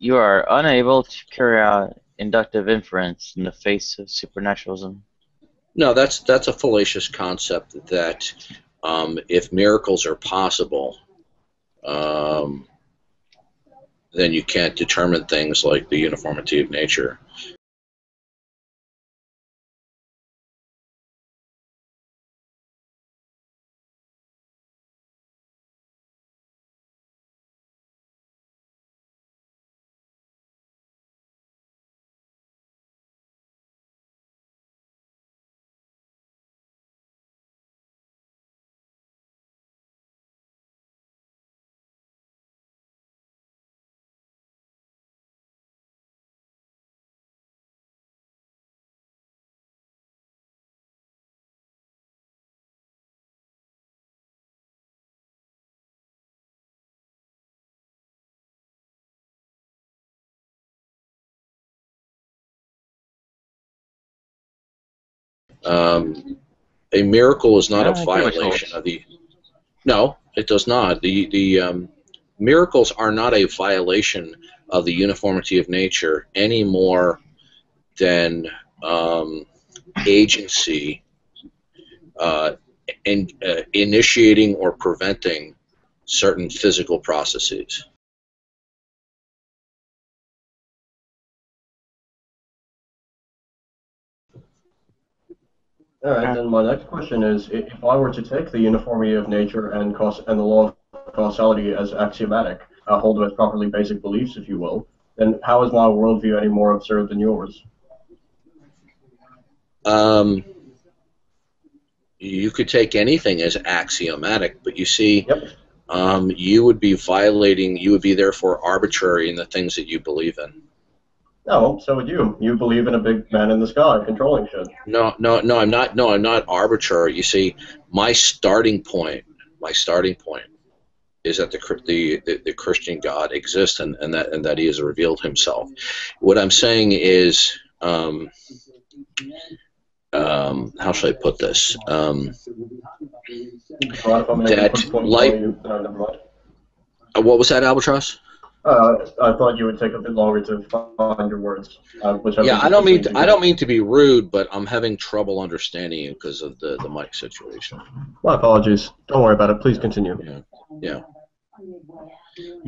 you are unable to carry out inductive inference in the face of supernaturalism. No, that's that's a fallacious concept that um, if miracles are possible, um, then you can't determine things like the uniformity of nature. Um, a miracle is not a I get what you're violation of the. No, it does not. The the um, miracles are not a violation of the uniformity of nature any more than um, agency uh, in, uh, initiating or preventing certain physical processes. All right, then my next question is, if I were to take the uniformity of nature and cause and the law of causality as axiomatic, uh, hold them as properly basic beliefs, if you will, then how is my worldview any more absurd than yours? Um, you could take anything as axiomatic, but you see, Yep. um, you would be violating, you would be therefore arbitrary in the things that you believe in. No, so would you. You believe in a big man in the sky controlling shit. No, no, no. I'm not. No, I'm not arbitrary. You see, my starting point, my starting point, is that the the the, the Christian God exists and, and that and that He has revealed Himself. What I'm saying is, um, um, how shall I put this? Um, Right, if I may That put a point light- for you- no, never mind. uh, what was that, Albatross? Uh, I thought you would take a bit longer to find your words. Uh, which Yeah, I don't mean to, I don't mean to be rude, but I'm having trouble understanding you because of the the mic situation. My apologies. Don't worry about it. Please continue. Yeah.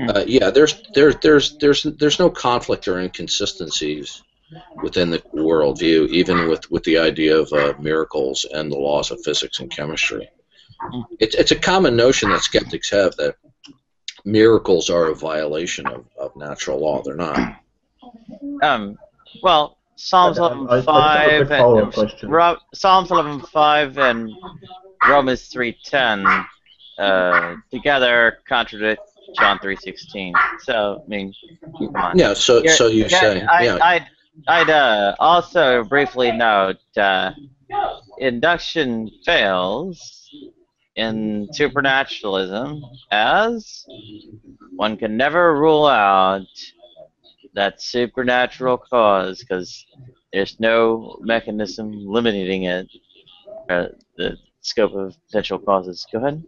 Uh, yeah, there's there, there's there's there's no conflict or inconsistencies within the worldview, even with, with the idea of uh, miracles and the laws of physics and chemistry. It's it's a common notion that skeptics have that miracles are a violation of, of natural law. They're not. Um, well, Psalms I- I- I just have a 11:5 quick and. Ro- Psalms 11:5 and Romans 3:10 uh, together contradict John 3:16. So I mean, come on. Yeah. So You're- so you yeah, say I, yeah. I'd, I'd uh, also briefly note uh, induction fails in supernaturalism as one can never rule out that supernatural cause because there's no mechanism limiting it, uh, the scope of potential causes. Go ahead.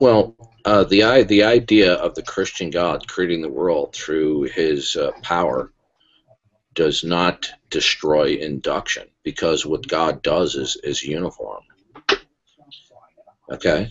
Well, uh, the the idea of the Christian God creating the world through His uh, power does not destroy induction because what God does is is uniform. Okay,